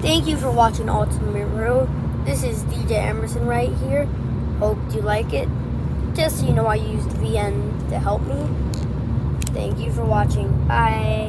Thank you for watching Ultimate Road. This is DJ Emerson right here. Hope you like it. Just so you know, I used VN to help me. Thank you for watching. Bye.